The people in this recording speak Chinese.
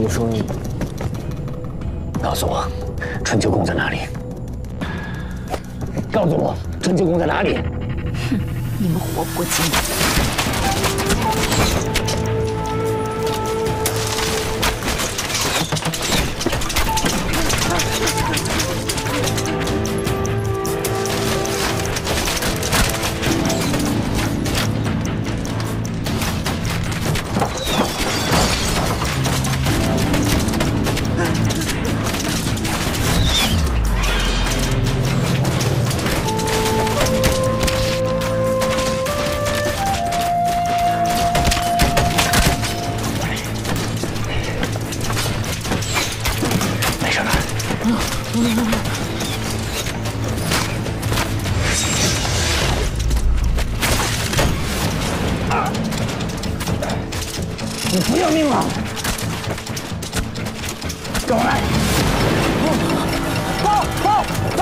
你说你，告诉我，春秋宫在哪里？告诉我，春秋宫在哪里？哼，你们活不过今晚。你不要命了！跟我来！走走走！